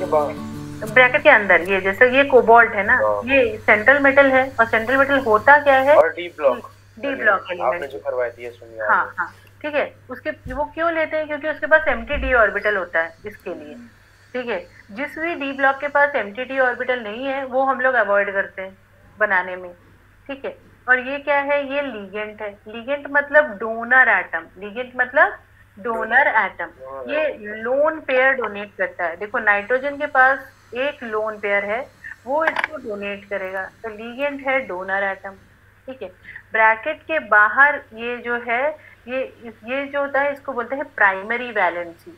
के बाहर ब्रैकेट के अंदर ये जैसे ये कोबाल्ट है ना हाँ। ये सेंट्रल मेटल है और सेंट्रल मेटल होता क्या है? और D block D block element जो करवाई थी इसमें हाँ है। हाँ ठीक है। उसके वो क्यों लेते हैं? क्योंकि उसके पास एम डी ऑर्बिटल होता है इसके लिए। ठीक है? जिस भी डी ब्लॉक के पास एम डी ऑर्बिटल नहीं है वो हम लोग अवॉइड करते हैं बनाने में। ठीक है? और ये क्या है? ये लीगेंट है। लीगेंट मतलब डोनर एटम लीगेंट मतलब डोनर एटम। ये लोन पेयर डोनेट करता है। देखो नाइट्रोजन के पास एक लोन पेयर है वो इसको डोनेट करेगा। तो लीगेंट है डोनर एटम ठीक है? ब्रैकेट के बाहर ये जो है ये ये जो होता है इसको बोलते हैं प्राइमरी वैलेंसी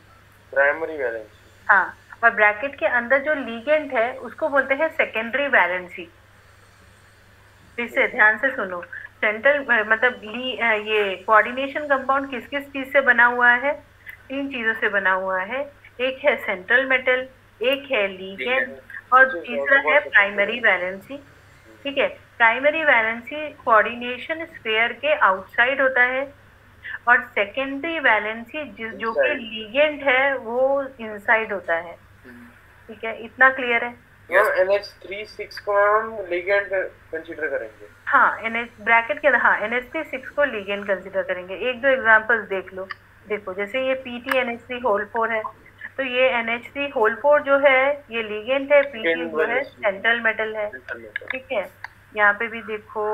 प्राइमरी वैलेंस हाँ और ब्रैकेट के अंदर जो लीगेंट है उसको बोलते हैं सेकेंडरी वैलेंसी फिर से ध्यान से सुनो। सेंट्रल मतलब ली ये कोऑर्डिनेशन कंपाउंड किस किस चीज़ से बना हुआ है? तीन चीज़ों से बना हुआ है। एक है सेंट्रल मेटल एक है लीगेंड और तीसरा है प्राइमरी वैलेंसी ठीक है? प्राइमरी वैलेंसी कोऑर्डिनेशन स्फेयर के आउटसाइड होता है और सेकेंडरी वैलेंसी जो कि. लीगेंड है वो इनसाइड होता है। ठीक है? इतना क्लियर है? तो NH36 को हम लिगेंड कंसीडर करेंगे। हाँ एन एच ब्रैकेट के हाँ एन एच थ्री सिक्स को लीगेंड कंसिडर करेंगे। एक दो एग्जांपल्स देख लो। देखो जैसे ये P T N H three whole four है तो ये N H three whole four जो है ये लीगेंड है पी टी जो है सेंट्रल मेटल है। ठीक है? यहाँ पे भी देखो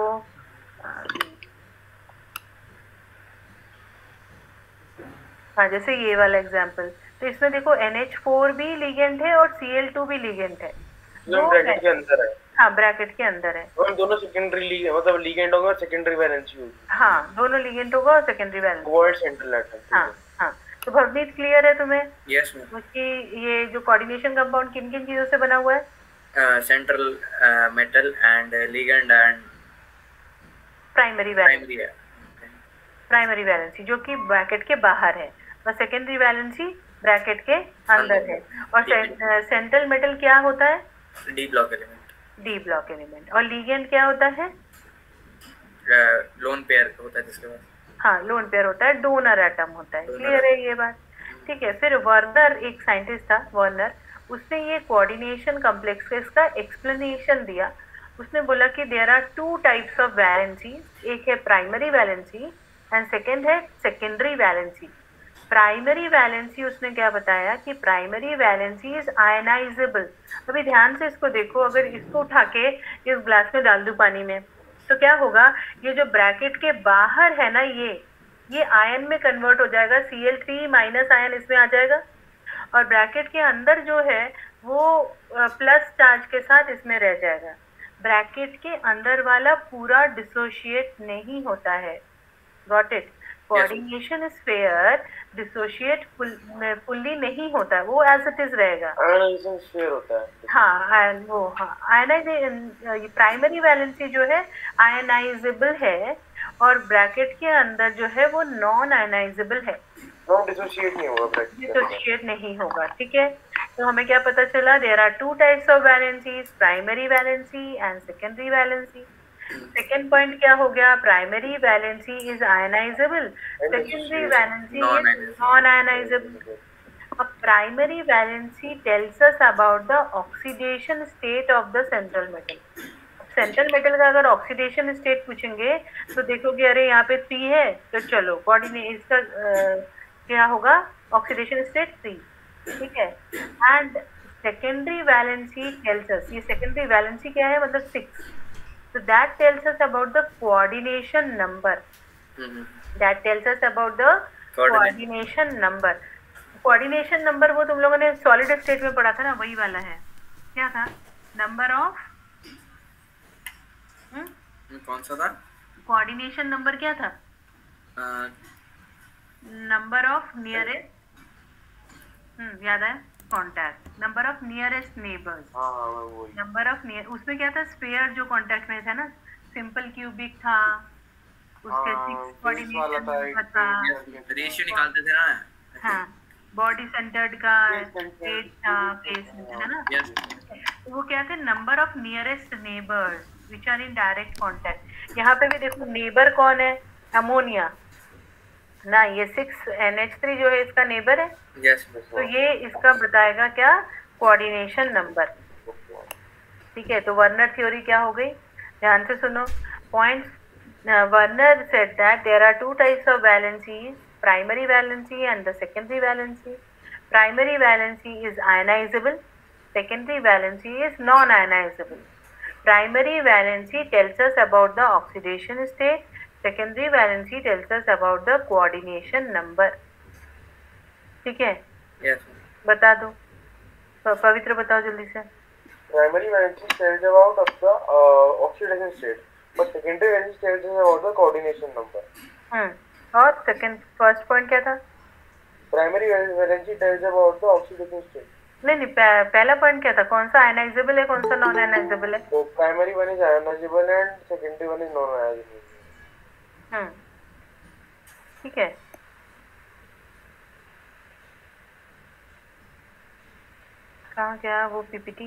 हाँ जैसे ये वाला एग्ज़ाम्पल तो इसमें देखो एन एच फोर भी लिगेंड है और Cl2 भी लिगेंड है। जो दो ब्रैकेट के है। हाँ ब्रैकेट के अंदर है। और दोनों सेकेंडरी लीग मतलब लिगेंड होगा सेकेंडरी वैलेंसी होगी। हाँ दोनों लिगेंड होगा और सेकेंडरी वैलेंस कोवर्ट सेंट्रल एटम हाँ। हाँ तो भवनीत क्लियर है तुम्हें? यस मैम उसकी ये जो कोऑर्डिनेशन कंपाउंड किन किन चीज़ों से बना हुआ है? Central metal and ligand and primary valency primary primary valency जो कि ब्रैकेट के बाहर है। और सेकेंडरी वैलेंसी ब्रैकेट के अंदर है। और सेंट्रल मेटल क्या होता है? D block element D block element और लीगेंड क्या होता है? लोन पेयर होता है जिसके बाद हाँ लोन पेयर होता है डोनर एटम होता है। क्लियर है ये बात? ठीक है फिर वर्नर एक साइंटिस्ट था वर्नर उसने ये कोऑर्डिनेशन कॉम्प्लेक्सेस का इसका एक्सप्लेनेशन दिया। उसने बोला कि there are two types of valency एक है प्राइमरी वैलेंसी एंड सेकेंड है सेकेंडरी वैलेंसी प्राइमरी वैलेंसी उसने क्या बताया कि प्राइमरी वैलेंसी इज़ आयनाइजेबल अभी ध्यान से इसको देखो, अगर इसको उठा के इस ग्लास में डाल दूँ पानी में तो क्या होगा? ये जो ब्रैकेट के बाहर है ना ये ये आयन में कन्वर्ट हो जाएगा C L three minus ion इसमें आ जाएगा। और ब्रैकेट के अंदर जो है, वो प्लस चार्ज के साथ इसमें रह जाएगा। ब्रैकेट के अंदर वाला पूरा डिसोशिएट नहीं होता है। Got it coordination sphere dissociate fully नहीं होता है। वो एज इट इज़ रहेगा। होता है। हाँ आयन वो हाँ। आयनाइज प्राइमरी वैलेंसी जो है आयनाइजेबल है और ब्रैकेट के अंदर जो है वो नॉन आयनाइजेबल है डिसोशिएट नहीं होगा। डिसोशिएट नहीं होगा ठीक है? तो हमें क्या पता चला there are two types of valencies primary valency and secondary valency second point क्या हो गया? Primary valency is ionisable secondary valency is non ionisable अब primary valency tells us about the oxidation state of the central metal central metal का अगर oxidation state पूछेंगे तो देखोगे अरे यहाँ पे थ्री है तो चलो कोऑर्डिने इसका अ, क्या होगा? ऑक्सीडेशन स्टेट थ्री ठीक है? And secondary valency tells us ये सेकेंडरी वैलेंसी क्या है? मतलब six so that tells us about the coordination number Mm-hmm. that tells us about the coordination number coordination number वो तुम लोगों ने solid state में पढ़ा था ना वही वाला है क्या था number of कौन सा था coordination number क्या था of nearest हम्म याद है contact number of nearest neighbors. हाँ हाँ वो वही। नंबर ऑफ़ नियर उसमें क्या था? स्पेयर जो कांटेक्ट में था ना? सिंपल क्यूबिक था। उसके हाँ, सिक्स था, कोऑर्डिनेशन था रेशियो निकालते थे ना? हाँ बॉडी सेंटर्ड का Face था फेस है ना? तो वो क्या थे? Number of nearest neighbours which are in direct contact यहाँ पे भी देखो नेबर कौन है? अमोनिया ना ये सिक्स एन एच थ्री जो है इसका नेबर है? यस तो ये इसका बताएगा क्या? कोऑर्डिनेशन नंबर ठीक है तो वर्नर थ्योरी क्या हो गई? ध्यान से सुनो। Point Werner said that there are two types of valency primary valency and the secondary valency primary valency is ionizable secondary valency is non ionizable primary valency tells about the oxidation state secondary valency tells about the coordination number ठीक है? बता दो। पवित्र बताओ जल्दी से। Primary monetary state about of the oxidation state but secondary monetary state is about the coordination number हम और second first point क्या था? Primary monetary state about the oxidation state नहीं नहीं पहला पॉइंट क्या था? कौन सा अनएक्सेबल है कौन सा नॉन अनएक्सेबल है? तो primary one is ionizable and secondary one is non ionizable हम ठीक है। कहा गया वो पीपीटी?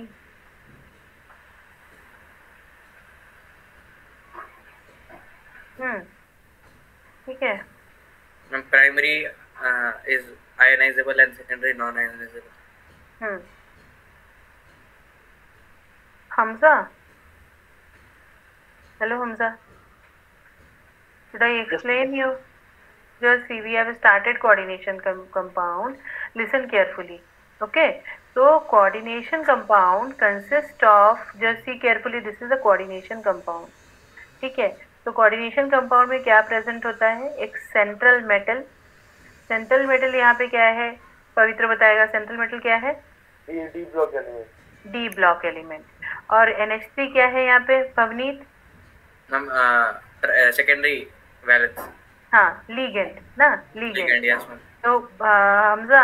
हम्म, ठीक है। Primary is ionizable and secondary non ionizable Hamza? Hello Hamza. Should I explain you just see we have started coordination compound listen carefully okay so coordination compound consist of just see carefully this is a coordination compound ठीक है? तो coordination compound में क्या present होता है? एक central metal central metal यहाँ पे क्या है? पवित्र बताएगा सेंट्रल मेटल क्या है? डी ब्लॉक एलिमेंट और एन एच और क्या है यहाँ पे? पवनीत सेकेंडरी हाँ लीगेंड ना? लीगेंड तो हमजा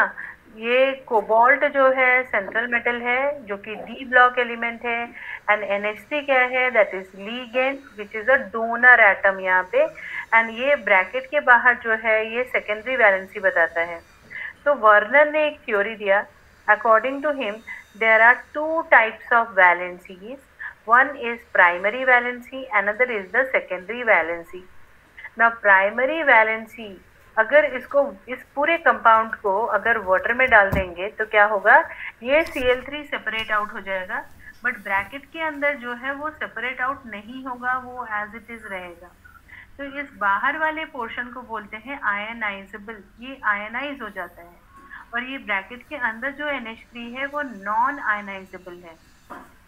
ये कोबाल्ट जो है सेंट्रल मेटल है, जो कि डी ब्लॉक एलिमेंट है एंड NH3 क्या है that is ligand which is a donor atom यहाँ पे एंड ये ब्रैकेट के बाहर जो है, ये सेकेंडरी वैलेंसी बताता है। तो वर्नर ने एक थ्योरी दिया। According to him there are two types of valencies one is primary valency another is the secondary valency ना प्राइमरी वैलेंसी अगर इसको इस पूरे कंपाउंड को अगर वाटर में डाल देंगे तो क्या होगा? ये C L three separate out हो जाएगा बट ब्रैकेट के अंदर जो है वो सेपरेट आउट नहीं होगा वो एज इट इज़ रहेगा। तो इस बाहर वाले पोर्शन को बोलते हैं आयनाइजेबल ये आयनाइज हो जाता है। और ये ब्रैकेट के अंदर जो एन एच थ्री है वो नॉन आयनाइजेबल है।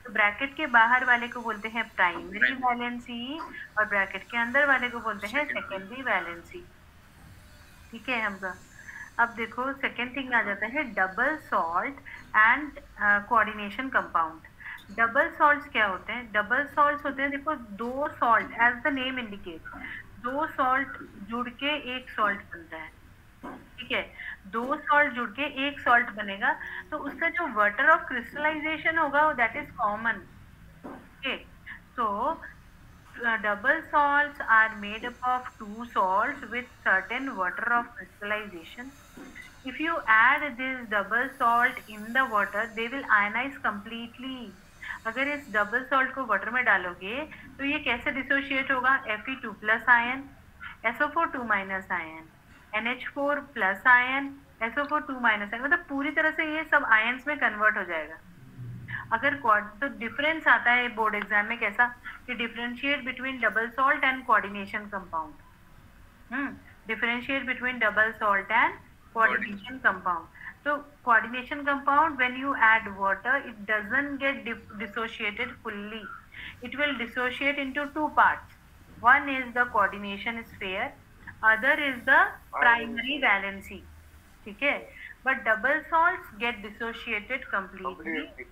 तो ब्रैकेट के बाहर वाले को बोलते हैं प्राइमरी वैलेंसी और ब्रैकेट के अंदर वाले को बोलते हैं सेकेंडरी वैलेंसी ठीक है हमजा अब देखो सेकेंड थिंग आ जाता है double salt and coordination compound double salts क्या होते हैं? डबल सॉल्ट्स होते हैं, देखो, दो salt as the name indicate दो सॉल्ट जुड़ के एक सॉल्ट बनता है। ठीक है? दो सॉल्ट जुड़ के एक सॉल्ट बनेगा तो उसका जो वाटर ऑफ़ क्रिस्टलाइजेशन होगा वो that is common okay so uh, double salts are made up of two salts with certain water of crystallization if you add this double salt in the water they will ionize completely अगर इस double salt को water में डालोगे तो ये कैसे dissociate होगा Fe2 two plus ion SO4 two minus ion NH4 plus ion SO4 two minus ion मतलब पूरी तरह से ये सब आयंस में कन्वर्ट हो जाएगा अगर तो डिफरेंस आता है बोर्ड एग्ज़ाम में कैसा? कि differentiate between double salt and coordination compound differentiate between double salt and coordination compound तो coordination compound when you add water it doesn't get dissociated fully it will dissociate in to two part one is the coordination sphere other is the primary valency ठीक है? But double salt get dissociated completely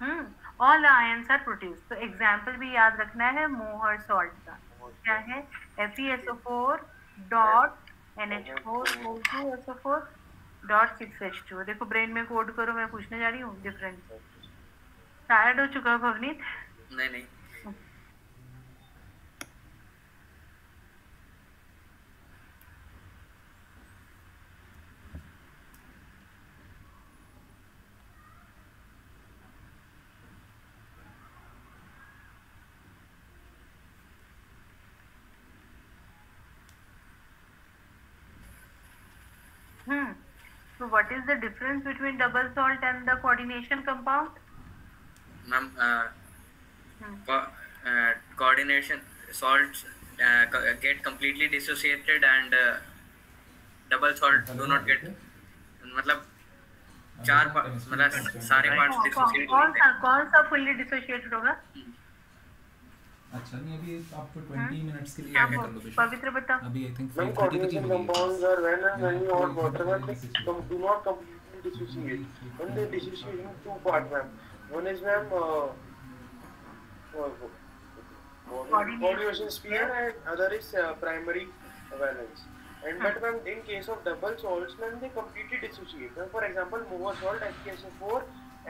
all ions are produce तो example भी याद रखना है Mohr salt का। क्या है? F E SO four dot NH4 O2SO4 dot 6H2 देखो ब्रेन में कोड करो, मैं पूछने जा रही हूँ डिफरेंट टायर्ड हो चुका है, भवनीत? नहीं नहीं हम्म So what is the difference between double salt and the coordination compound? Ma'am, uh, Hmm. co- uh, coordination salts uh, co- get completely dissociated and uh, double salt do not get मतलब चार मतलब सारे parts कौन dissociate कौन होते सा हैं कौन सा fully dissociated होगा अच्छा नहीं अभी आपको 20 मिनट्स के लिए आप ऐड कर लो पवित्र बताओ अभी आई थिंक Ma'am, 5:30 तक ही होगी they com- do not completely dissociate. When they dissociate in two parts, ma'am. One is, ma'am, uh, uh, Coordination. coordination sphere and other is uh, primary valence. And but ma'am, in case of double salts, ma'am, they completely dissociate. Ma'am, for example, mover salt, HKSO4,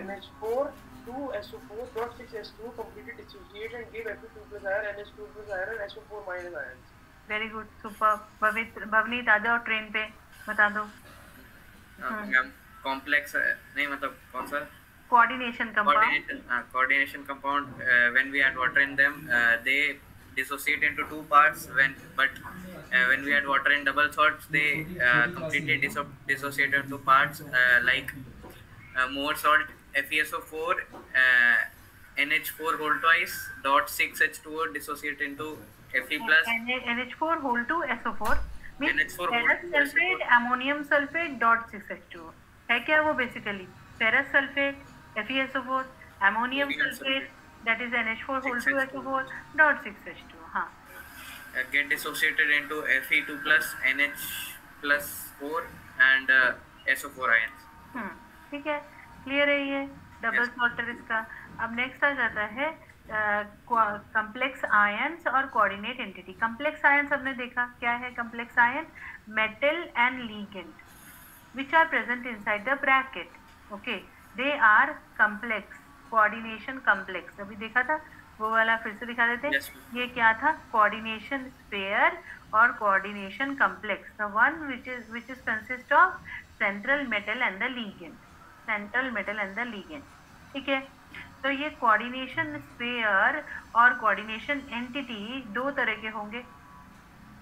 NH4, 2SO4, dot 6S2 completely dissociate and give Fe2 plus iron, NH2 plus iron, SO4 minus ions. Very good super Bhavneet आ जाओ train पे बता दो ma'am complex नहीं मतलब कौन सा coordination compound coordination uh, coordination compound uh, when we add water in them uh, they dissociate into two parts when but uh, when we add water in double salts they uh, completely disso- dissociate into parts uh, like uh, more salt FeSO4 uh, NH4 whole twice dot 6H2O dissociate into Fe plus NH4 whole to SO4 means NH4 ferrous sulfate ammonium sulfate dot 6H2O है क्या वो basically ferrous sulfate FeSO4 ammonium sulfate that is NH4 whole to SO4 dot 6H2O हाँ uh, get dissociated into Fe2 plus NH plus 4 and uh, SO4 ions हम्म ठीक है clear है ये double स्मॉल्टर इसका। अब नेक्स्ट आ जाता है कॉम्प्लेक्स आयंस और कोऑर्डिनेट एंटिटी कॉम्प्लेक्स आयंस हमने देखा क्या है complex ion metal and ligand which are present inside the bracket okay they are complex coordination complex अभी देखा था? वो वाला फिर से दिखा देते yes. ये क्या था? कोऑर्डिनेशन स्पेयर और coordination complex the one which is which is consist of central metal and the ligand central middle and the ligand ठीक है? तो ये कोऑर्डिनेशन स्पेयर और कोऑर्डिनेशन एंटिटी दो तरह के होंगे।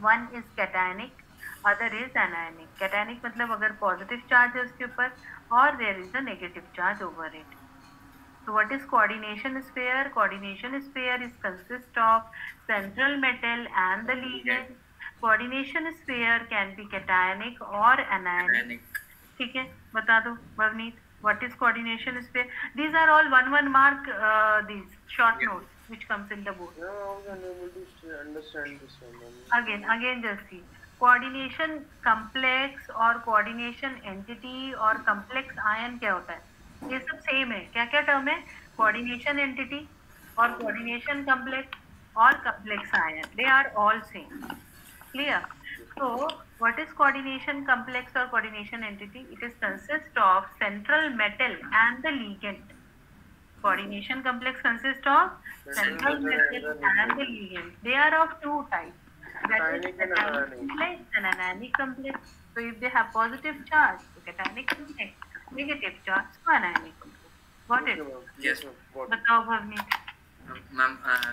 One is cationic other is anionic cationic मतलब अगर पॉजिटिव चार्ज है उसके ऊपर और there is a charge over it तो what is coordination sphere coordination sphere is consist of central metal and the ligand coordination sphere can be cationic और anionic ठीक है? बता दो Bhavneet what is coordination sphere? These are all one one mark uh, these short Yeah. notes which comes in the board. No, I was unable to understand this one. again again just see coordination complex और coordination entity और complex ion क्या होता है ये सब same है क्या क्या टर्म है coordination entity और coordination complex और complex ion they are all same clear So, what is coordination complex or coordination entity? It is consist of central metal and the ligand. Coordination complex consists of central metal and the ligand. They are of two types. That is cationic complex and anionic complex. So, if they have positive charge, so cationic complex. Negative charge, so anionic complex. Got it? Yes, ma'am. Yes, ma'am. Ma'am, uh,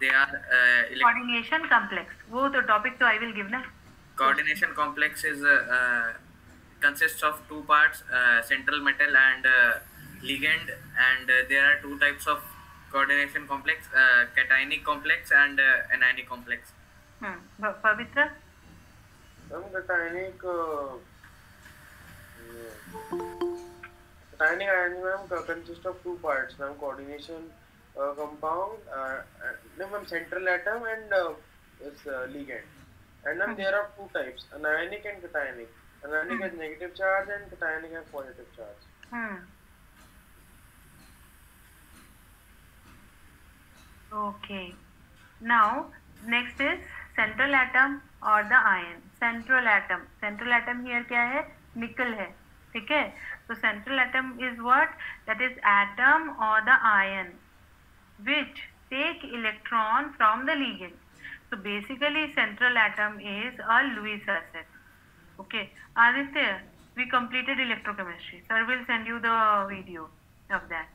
they are uh, elect- coordination complex वो तो topic तो I will give ना coordination complex is uh, uh, consists of two parts uh, central metal and uh, ligand and uh, there are two types of coordination complex uh, cationic complex and uh, anionic complex hmm Ma'am, cationic, uh, cationic ions, ma'am, co- consist of two parts, ma'am. Coordination uh, compound, uh, uh, no, ma'am, central atom and uh, is uh, ligand. And ma'am, there are two types, anionic and cationic. Anionic has negative charge and cationic has positive charge. Hmm. Okay. Now, next is central atom or the ion. Central atom. Central atom here क्या है? Nickel है. ठीक है? So central atom is what? That is atom or the ion which take electron from the ligand. So basically central atom is a Lewis acid. Okay. Aditya, we completed electrochemistry. Sir will send you the video of that.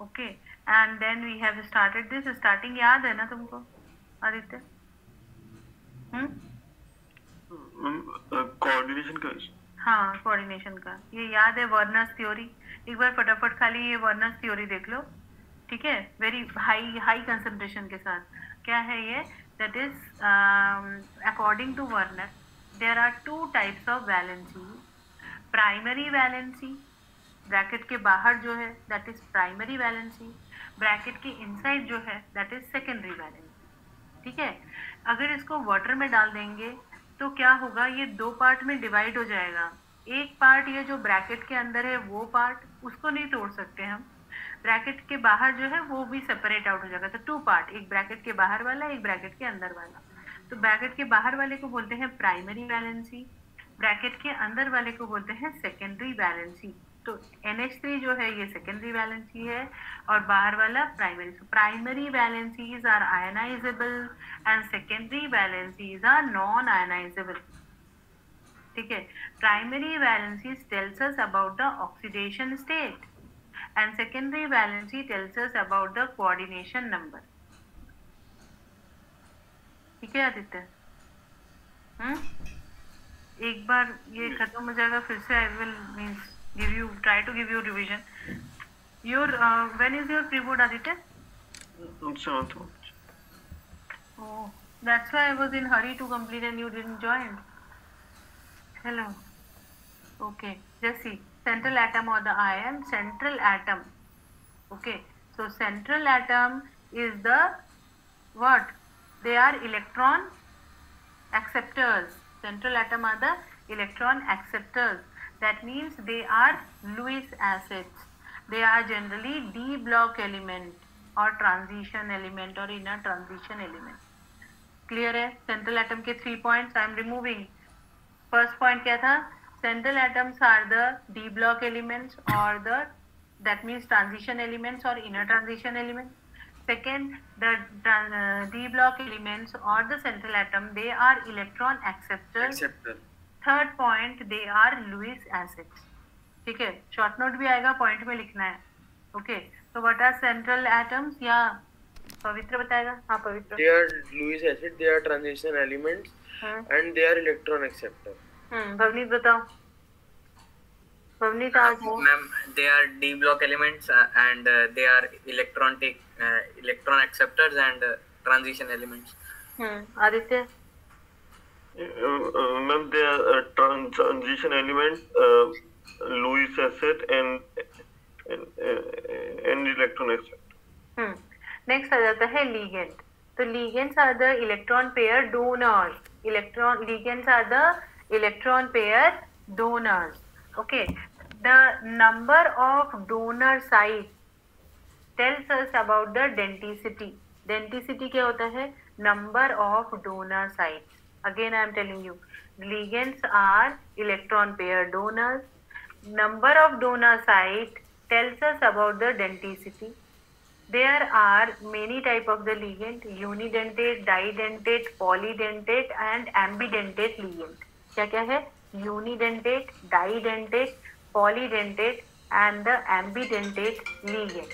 Okay. And then we have started this. Starting याद है ना तुमको आदित्य हम्म coordination का हाँ coordination का ये याद है वर्नर्स थ्योरी एक बार फटाफट खाली ये वर्नर्स थ्योरी देख लो ठीक है? वेरी हाई हाई कंसंट्रेशन के साथ। क्या है ये? That is according to Werner there are two types of valency primary valency bracket के बाहर जो है that is primary valency bracket के इनसाइड जो है दैट इज़ सेकेंडरी वैलेंसी ठीक है? अगर इसको वाटर में डाल देंगे तो क्या होगा? ये दो पार्ट में डिवाइड हो जाएगा। एक पार्ट ये जो ब्रैकेट के अंदर है, वो पार्ट उसको नहीं तोड़ सकते हम। ब्रैकेट के बाहर जो है, वो भी सेपरेट आउट हो जाएगा। तो टू पार्ट एक ब्रैकेट के बाहर वाला, एक ब्रैकेट के अंदर वाला। तो ब्रैकेट के बाहर वाले को बोलते हैं प्राइमरी वैलेंसी ब्रैकेट के अंदर वाले को बोलते हैं सेकेंडरी वैलेंसी तो NH3 जो है, ये सेकेंडरी वैलेंसी है, और बाहर वाला primary so primary valencies are ionizable and secondary valencies are non ionizable ठीक है? Primary valencies tells us about the oxidation state and secondary valency tells us about the coordination number. ठीक है आदित्य? हम्म? एक बार ये खत्म हो जाएगा फिर से I will means give you try to give you revision your when is your preboard Aditya? Oh that's why I was in hurry to complete and you didn't join hello okay just central atom or the ion central atom okay so central atom is the what they are electron acceptors central atom are the electron acceptors that means they are Lewis acids. They are generally D block element or transition element or inner transition element. Clear है central atom के three points I am removing. First point क्या था central atoms are the D block elements or the that means transition elements or inner transition elements. Second, the uh, D block elements or the central atom they are electron acceptors. Acceptor. Third point they are Lewis acids ठीक है short note भी आएगा point में लिखना है okay तो what are central atoms या पवित्र बताएगा हाँ पवित्र They are Lewis acid. They are transition elements hmm and they are electron acceptor. हम्म भवनीत बताओ भवनीत आज हो elements uh, and uh, they are electron take uh, electron acceptors and uh, transition elements. Hmm Aditya Uh, uh, uh, element, uh, Lewis acid and and, uh, and electron acid. Hmm next आ जाता है ligand तो ligands are the electron pair donors electron ligands are the electron pair donors okay the number of donor site tells us about the denticity denticity क्या होता है? Number of donor site again I am telling you ligands are electron pair donors number of donor site tells us about the denticity there are many type of the ligand unidentate didentate polydentate and ambidentate ligand क्या क्या है? Unidentate didentate, polydentate and the ambidentate ligand.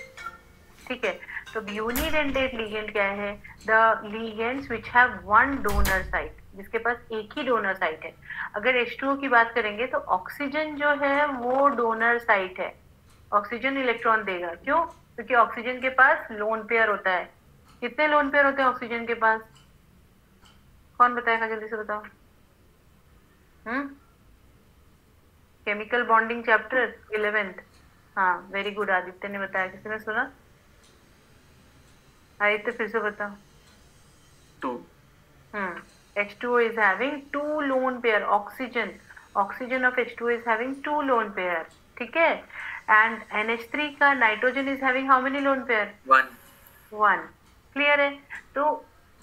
ठीक है? तो unidentate ligand क्या है? The ligands which have one donor site जिसके पास एक ही डोनर साइट है। अगर H2O की बात करेंगे तो ऑक्सीजन जो है, वो डोनर साइट है। ऑक्सीजन इलेक्ट्रॉन देगा। क्यों? क्योंकि ऑक्सीजन के पास लोन पेयर होता है। कितने लोन पेयर होते हैं ऑक्सीजन के पास? कौन बताएगा? जल्दी से बताओ। हम्म केमिकल बॉन्डिंग चैप्टर इलेवेंथ हाँ वेरी गुड आदित्य ने बताया किसी ने सुना आदित्य फिर से बताओ Two. Hmm. H2O is having two lone pair oxygen. Oxygen of H2O is having two lone pair. ठीक है and NH3 का nitrogen is having how many lone pair? One. One. Clear है तो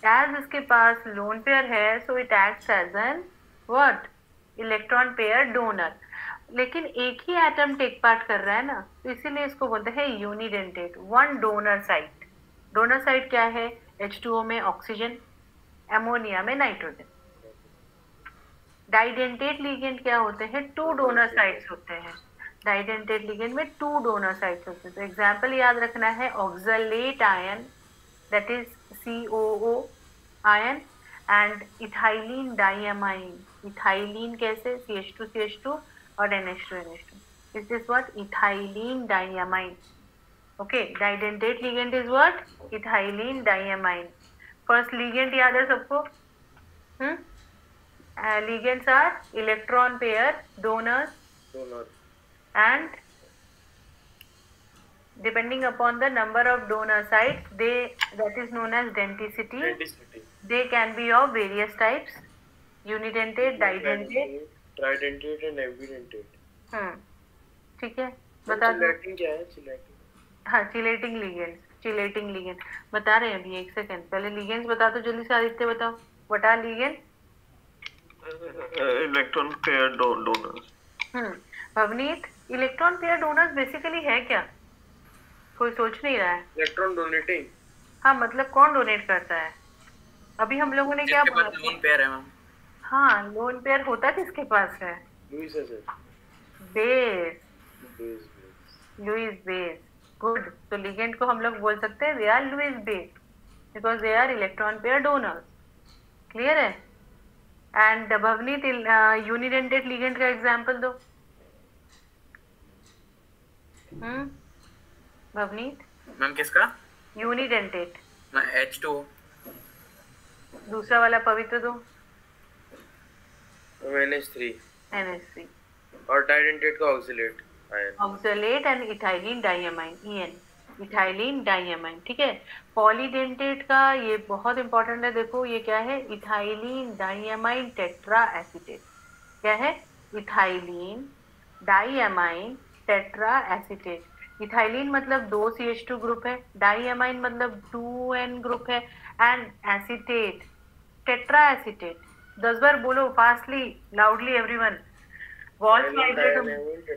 as इसके पास lone pair है so it acts as an what? Electron pair donor लेकिन एक ही एटम टेक पार्ट कर रहा है ना तो इसीलिए इसको बोलते हैं unidentate one donor site donor site क्या है? H2O में ऑक्सीजन एमोनिया में नाइट्रोजन डाइडेंटेट लिगेंड क्या होते हैं? टू डोनर साइट्स होते हैं. डाइडेंटेट लिगेंड में टू डोनर साइट्स होते हैं. तो एग्जांपल याद रखना है oxalate ion that is COO ion and ethylene diamine ethylene कैसे? C H two C H two और N H two N H two is this ethylene diamine okay didentate ligand is word ethylene diamine first ligand याद है सबको? Ligands are electron pair donor and depending upon the number of donor site they that is known as denticity they can be of various types unidentate didentate tridentate and evidentate हम्म ठीक है? बता दो। Chelating क्या है? Chelating हाँ chelating ligands chelating ligand बता रहे हैं अभी एक सेकंड पहले लिगेंड्स बता दो जल्दी से आदित्य बताओ। what are ligand electron pair do- donors. Hmm Bhavneet electron pair donors basically है क्या? कोई सोच नहीं रहा है। इलेक्ट्रॉन डोनेटिंग हाँ मतलब कौन डोनेट करता है? अभी हम लोगों ने क्या बोला लोन पेयर है मैम हाँ लोन पेयर होता किसके पास है? Lewis acid base base base Lewis base good तो लिगेंड को हम लोग बोल सकते हैं they are Lewis base because they are electron pair donors clear है? एंड भवनीत यूनिडेंटेड लिगेंड का एग्जांपल दो. हम्म भवनीत मैम किसका? यूनिडेंटेड एच टू दूसरा वाला पवित्र दो. NH3 NH3 और डाइडेंटेट का oxalate ion and ethylene diamine EN ethylene diamine ठीक है? पॉलीडेंटेट का ये बहुत इंपॉर्टेंट है देखो ये क्या है? इथाइलिन डाइएमाइन टेट्रा एसिटेट क्या है? Ethylene diamine tetra acetate ethylene मतलब दो सी एच टू ग्रुप है डाइएमाइन मतलब टू एन ग्रुप है एंड एसिटेट टेट्रा एसिटेट दस बार बोलो fastly loudly everyone walls vibrate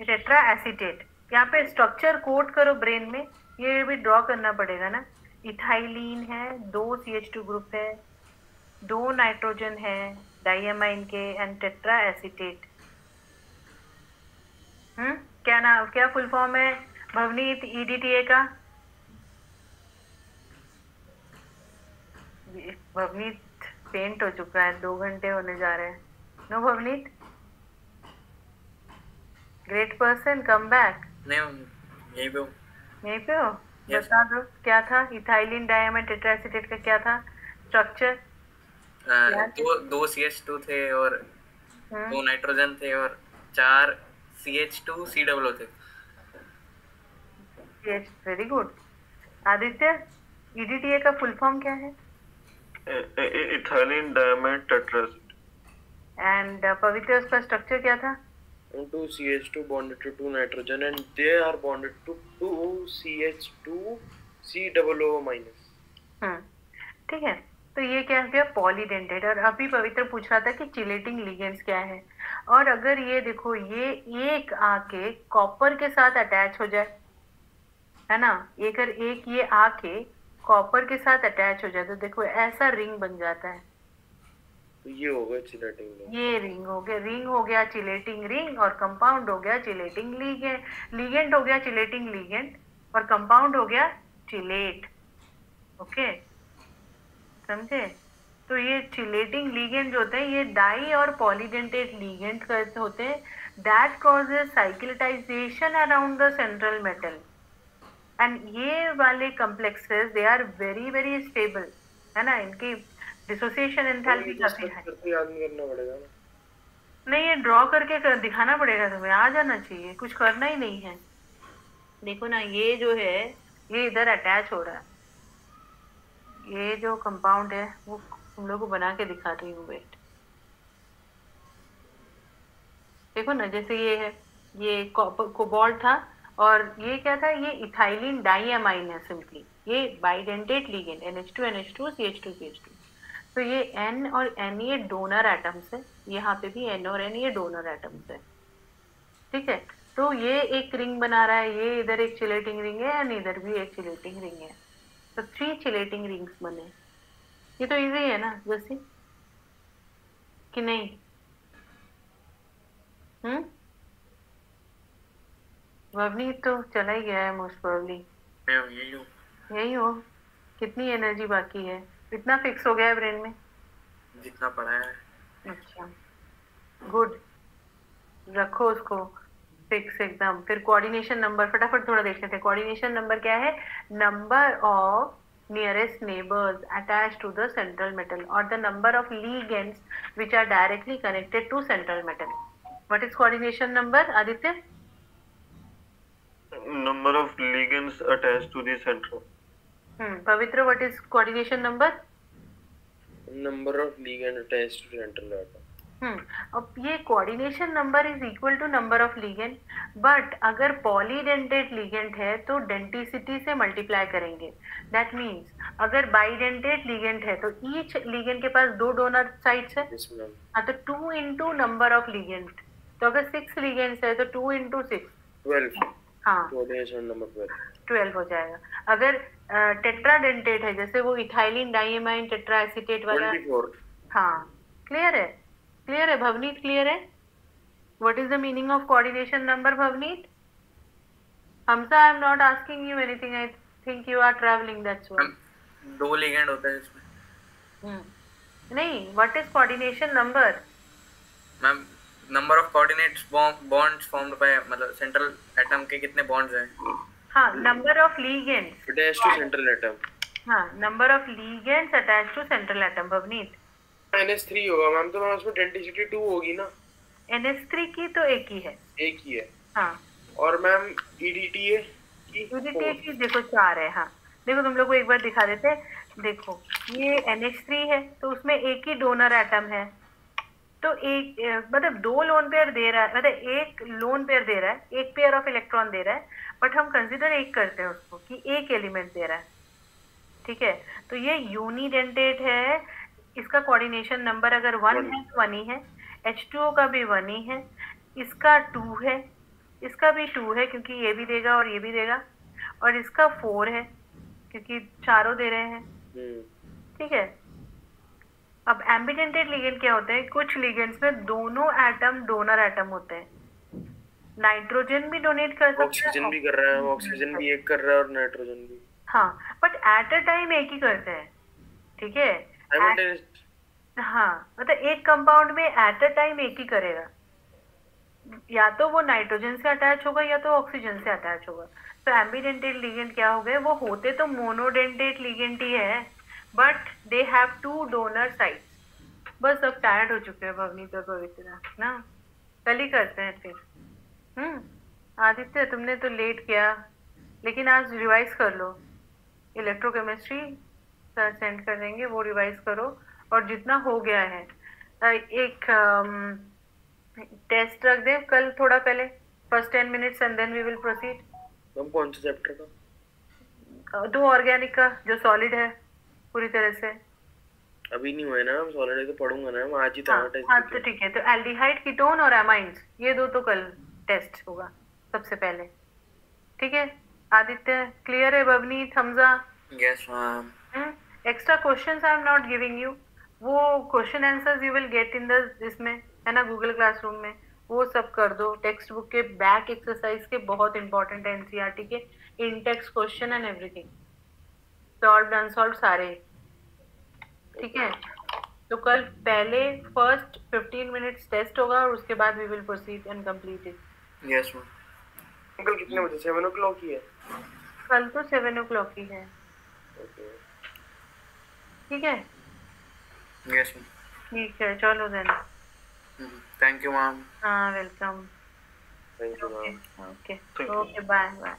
tetra acetate यहाँ पे स्ट्रक्चर कोट करो ब्रेन में ये भी ड्रॉ करना पड़ेगा ना? इथाइलिन है दो सी एच टू ग्रुप है दो नाइट्रोजन है डाइएमाइन के एंड टेट्रा एसिटेट हम्म? क्या नाम क्या फुल फॉर्म है? भवनीत ईडीटीए का? भवनीत पेंट हो चुका है दो घंटे होने जा रहे हैं। No Bhavneet great person come back नहीं यहीं पे हूँ। यहीं पे हो? Yes. बता दो क्या था? इथाइलिन डायमंड टेट्राएसिटेट का क्या था? स्ट्रक्चर अ, दो दो सी एच टू थे और दो नाइट्रोजन थे और चार C H two C W थे। वेरी गुड आदित्य ईडीटीए का फुल फॉर्म क्या है? E- e- ethylene and Pavitra उसका स्ट्रक्चर क्या था? Two CH2 bonded to two nitrogen and they are bonded to two CH2 C double O minus. Hmm ठीक है। तो ये क्या हो गया? पॉलीडेंटेट और अभी पवित्र पूछ रहा था कि चिलेटिंग लिगेंड्स क्या है। और अगर ये देखो ये एक आके कॉपर के साथ अटैच हो जाए है ना? एक अगर एक ये आके कॉपर के साथ अटैच हो जाए तो देखो ऐसा रिंग बन जाता है। तो ये होगा चिलेटिंग रिंग। ये रिंग हो गया रिंग हो गया चिलेटिंग रिंग और कंपाउंड हो गया चिलेटिंग लीगेंड। लीगेंड हो गया चिलेटिंग लीगेंड और कंपाउंड हो गया चिलेट। ओके? समझे? तो ये चिलेटिंग लीगेंड जो होते हैं ये डाई और पॉलीडेंटेट लीगेंड होते हैं। That causes cyclization around the central metal and ये वाले complexes they are very very stable है ना? इनकी डिसोसिएशन एंथैल्पी काफ़ी हाई नहीं ये ड्रॉ करके कर दिखाना पड़ेगा तुम्हें। आ जाना चाहिए। कुछ करना ही नहीं है। देखो ना ये जो है ये इधर अटैच हो रहा है। ये जो कंपाउंड है वो तुम लोग को बना के दिखा रही हूँ वेट देखो ना जैसे ये है ये कोबाल्ट था। और ये क्या था? ये इथाइलिन डाइएमाइन है सिंपली ये bidentate ligand NH2 NH2 CH2 CH2 तो ये N और N ये डोनर एटम्स है. यहाँ पे भी N और N ये डोनर एटम्स है. ठीक है? तो ये एक रिंग बना रहा है. ये इधर एक चिलेटिंग रिंग है एंड इधर भी एक चिलेटिंग रिंग है. तो थ्री चिलेटिंग रिंग्स बने. ये तो इजी है ना, जैसे? कि नहीं? हम्म? ववनी तो चला ही गया है मोस्ट प्रोबेबली मैं यही हूँ यही हो कितनी एनर्जी बाकी है इतना फिक्स हो गया है ब्रेन में जितना पढ़ा है अच्छा गुड रखो उसको फिक्स एकदम फिर कोऑर्डिनेशन नंबर फटाफट थोड़ा देख लेते हैं कोऑर्डिनेशन नंबर क्या है number of nearest neighbors attached to the central metal or the number of ligands which are directly connected to central metal what is coordination number aditya Number of ligands attached to the center. hmm pavitra what is coordination number Number of ligand attached to central atom. हम्म अब ये coordination number is equal to number of ligand but अगर polydentate ligand है तो denticity से multiply करेंगे that means अगर bidentate ligand है तो ईच लीगेंड के पास दो डोनर साइड्स है Yes, ma'am. हाँ तो two into number of ligand तो अगर सिक्स लीगेंड्स है तो टू इंटू सिक्स 12. हाँ। Coordination number 12. ट्वेल्व हो जाएगा। अगर टेट्राडेंटेट है जैसे वो इथाइलिन डाइएमाइन टेट्रा एसिटेट वाला हाँ। क्लियर है? क्लियर है भवनीत? क्लियर है? What is the meaning of coordination number Bhavneet? Hamza I am not asking you anything I think you are travelling that's ma'am दो लिगेंड होते हैं इसमें। नहीं what is coordination number ma'am number of coordinates bonds formed by मतलब central atom के कितने bonds हैं? हाँ number of ligands Attached to central atom. हाँ number of ligands attach to central atom Bhavneet NS3 होगा मैम तो ma'am उसमें density 2 होगी ना? NH3 की तो एक ही है। एक ही है। हाँ। और मैम EDTA की? Unity four. की देखो चार है हाँ। देखो तुम लोग को एक बार दिखा देते हैं। देखो ये NH3 है तो उसमें एक ही डोनर एटम है। तो एक मतलब दो लोन पेयर दे रहा है मतलब एक लोन पेयर दे रहा है एक पेयर ऑफ़ इलेक्ट्रॉन दे रहा है बट हम कंसिडर एक करते हैं उसको कि एक एलिमेंट दे रहा है। ठीक है? तो ये यूनिडेंटेड है इसका कोऑर्डिनेशन नंबर अगर वन है तो वन ही है एच टू ओ का भी वन ही है इसका टू है इसका भी टू है क्योंकि ये भी देगा और ये भी देगा और इसका फोर है क्योंकि चारों दे रहे हैं। हम्म. ठीक है? अब एम्बिडेंटेड लिगेंड क्या होते हैं? कुछ लिगेंड्स में दोनों एटम डोनर एटम होते हैं। नाइट्रोजन भी डोनेट कर सकता है। ऑक्सीजन भी कर रहा है ऑक्सीजन भी एक कर रहा है और नाइट्रोजन भी। हाँ बट एट अ टाइम एक ही करते हैं। ठीक है? हाँ मतलब एक कंपाउंड में एट अ टाइम एक ही करेगा। या तो वो नाइट्रोजन से अटैच होगा या तो ऑक्सीजन से अटैच होगा। तो एम्बिडेंटेड लिगेंड क्या हो गए? वो होते तो मोनोडेंटेड लिगेंड ही है। But they have two donor sites बस अब टायर्ड हो चुके हैं भवनी तो पवित्र ना? कल ही करते हैं फिर। हम्म आदित्य तुमने तो लेट किया। लेकिन आज रिवाइज कर लो। इलेक्ट्रोकेमिस्ट्री सर सेंड कर देंगे वो रिवाइज करो। और जितना हो गया है एक टेस्ट रख दे कल थोड़ा पहले। First ten minutes and then we will proceed ma'am कौन सा चैप्टर का? दो ऑर्गेनिक का जो सॉलिड है। पूरी तरह से। अभी नहीं हुआ है ना मैम सॉलिड तो पढ़ूँगा ना मैं आज ही हाँ हाँ तो ठीक है। तो एल्डिहाइड कीटोन और एमाइंस ये दो तो कल टेस्ट होगा सबसे पहले। ठीक है? आदित्य क्लियर है बबनी थम्जा yes ma'am extra questions I am not giving you वो question answers you will get in the इसमें है ना गूगल क्लासरूम में। वो सब कर दो। टेक्स्ट बुक के बैक एक्सरसाइज के बहुत इंपॉर्टेंट है एनसीईआरटी के in text question and everything solve unsolve सारे। ठीक है? तो कल पहले फ़र्स्ट 15 मिनट्स टेस्ट होगा और उसके बाद we will proceed and complete it yes ma'am uncle कितने बजे? सेवन ओ क्लॉक ही है। कल तो सेवन ओ क्लॉक ही। है ठीक है? यस मैम ठीक है चलो देन थैंक यू मैम हाँ welcome thank you ma'am okay okay bye bye